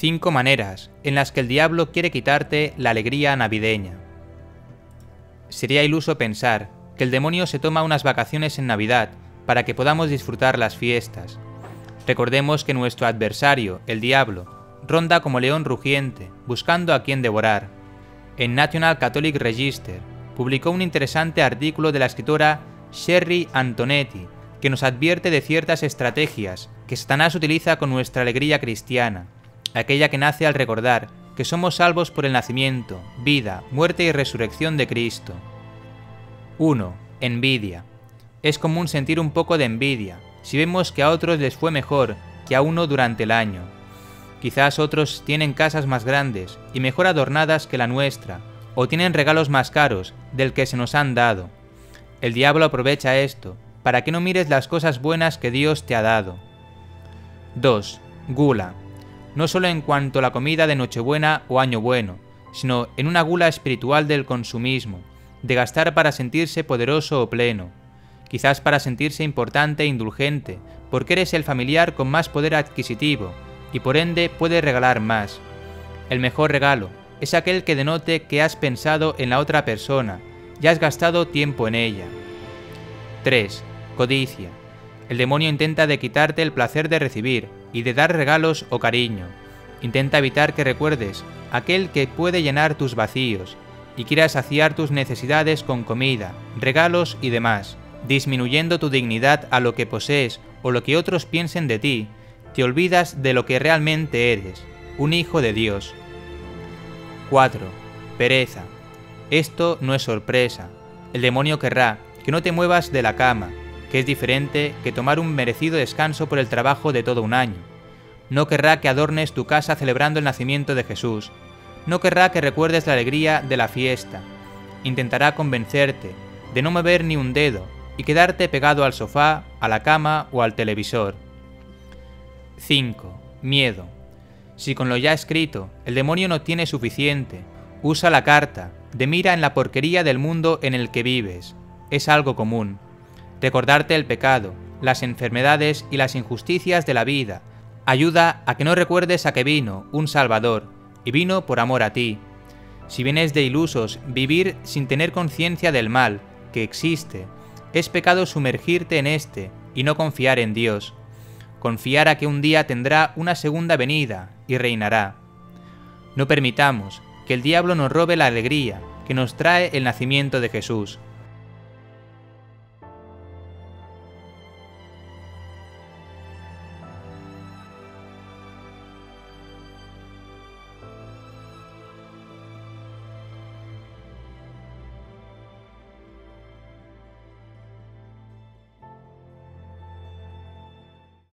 Cinco maneras en las que el diablo quiere quitarte la alegría navideña. Sería iluso pensar que el demonio se toma unas vacaciones en Navidad para que podamos disfrutar las fiestas. Recordemos que nuestro adversario, el diablo, ronda como león rugiente, buscando a quien devorar. En National Catholic Register publicó un interesante artículo de la escritora Sherry Antonetti, que nos advierte de ciertas estrategias que Satanás utiliza con nuestra alegría cristiana, aquella que nace al recordar que somos salvos por el nacimiento, vida, muerte y resurrección de Cristo. 1. Envidia. Es común sentir un poco de envidia si vemos que a otros les fue mejor que a uno durante el año. Quizás otros tienen casas más grandes y mejor adornadas que la nuestra, o tienen regalos más caros del que se nos han dado. El diablo aprovecha esto para que no mires las cosas buenas que Dios te ha dado. 2. Gula. No solo en cuanto a la comida de Nochebuena o Año Bueno, sino en una gula espiritual del consumismo, de gastar para sentirse poderoso o pleno, quizás para sentirse importante e indulgente, porque eres el familiar con más poder adquisitivo, y por ende puedes regalar más. El mejor regalo es aquel que denote que has pensado en la otra persona y has gastado tiempo en ella. 3. Codicia. El demonio intenta de quitarte el placer de recibir y de dar regalos o cariño. Intenta evitar que recuerdes aquel que puede llenar tus vacíos y quiera saciar tus necesidades con comida, regalos y demás, disminuyendo tu dignidad a lo que posees o lo que otros piensen de ti, te olvidas de lo que realmente eres, un hijo de Dios. 4. Pereza. Esto no es sorpresa. El demonio querrá que no te muevas de la cama, que es diferente que tomar un merecido descanso por el trabajo de todo un año. No querrá que adornes tu casa celebrando el nacimiento de Jesús. No querrá que recuerdes la alegría de la fiesta. Intentará convencerte de no mover ni un dedo y quedarte pegado al sofá, a la cama o al televisor. 5. Miedo. Si con lo ya escrito el demonio no tiene suficiente, usa la carta de mira en la porquería del mundo en el que vives. Es algo común recordarte el pecado, las enfermedades y las injusticias de la vida, ayuda a que no recuerdes a que vino un Salvador, y vino por amor a ti. Si vienes de ilusos vivir sin tener conciencia del mal, que existe, es pecado sumergirte en éste y no confiar en Dios. Confiar a que un día tendrá una segunda venida y reinará. No permitamos que el diablo nos robe la alegría que nos trae el nacimiento de Jesús